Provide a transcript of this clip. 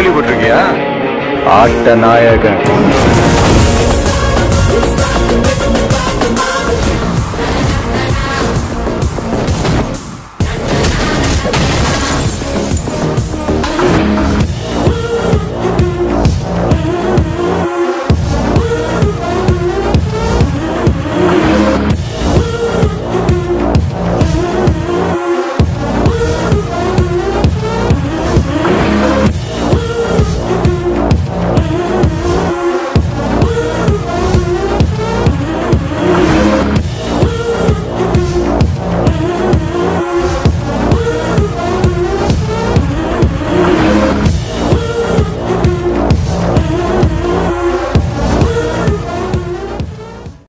கேள்விப்பட்டிருக்கியா? ஆட்ட நாயகன்.